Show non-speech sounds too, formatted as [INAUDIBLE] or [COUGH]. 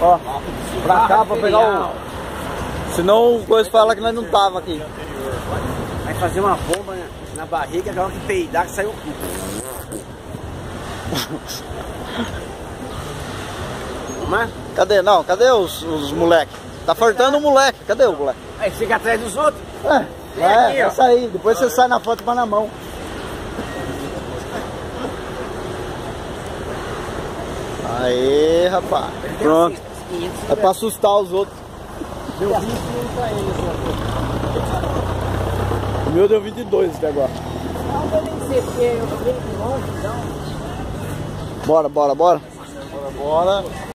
Ó, pra cá pra pegar o. Senão o coisa fala que nós não tava aqui. Vai fazer uma bomba na barriga, aquela que peidar que saiu. [LAUGHS] Mas, Cadê? Não, cadê os, os moleque? Tá faltando um moleque. Cadê o moleque? aí fica atrás dos outros. É, é, aqui, sair. Depois você sai na foto pra na mão. Aê, rapaz. Pronto. É pra assustar os outros. Deu 21 pra ele, O meu deu 22 até agora. Não vou nem dizer, porque eu venho de longe, então. Bora, bora, bora. Bora, bora.